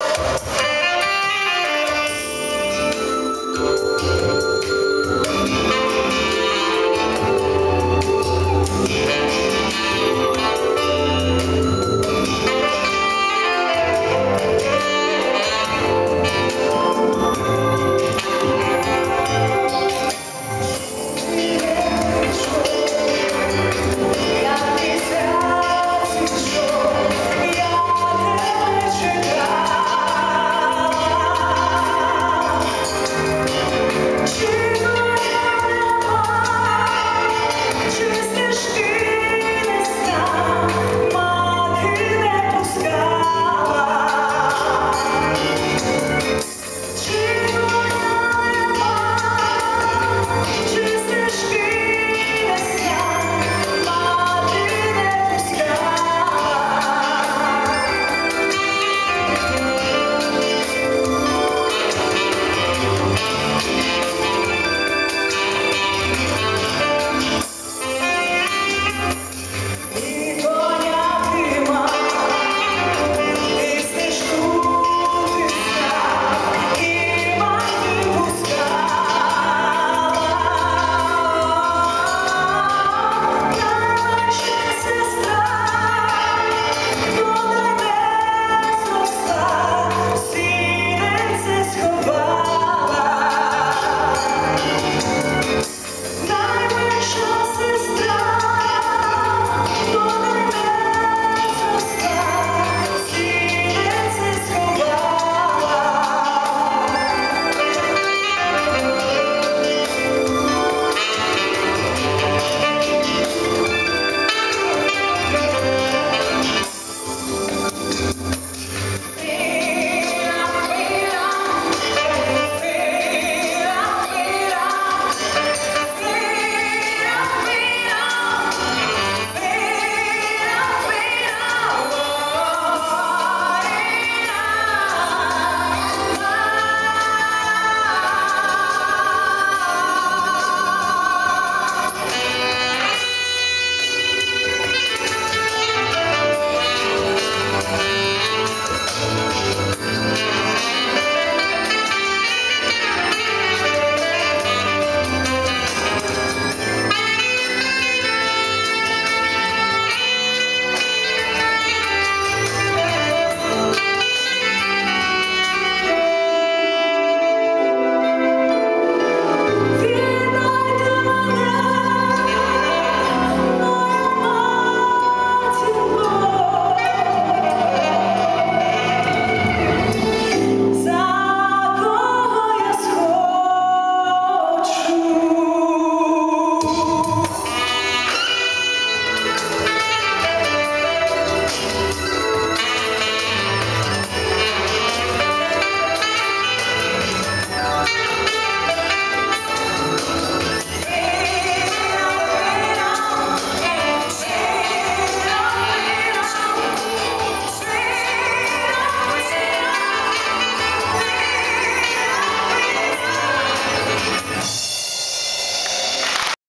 you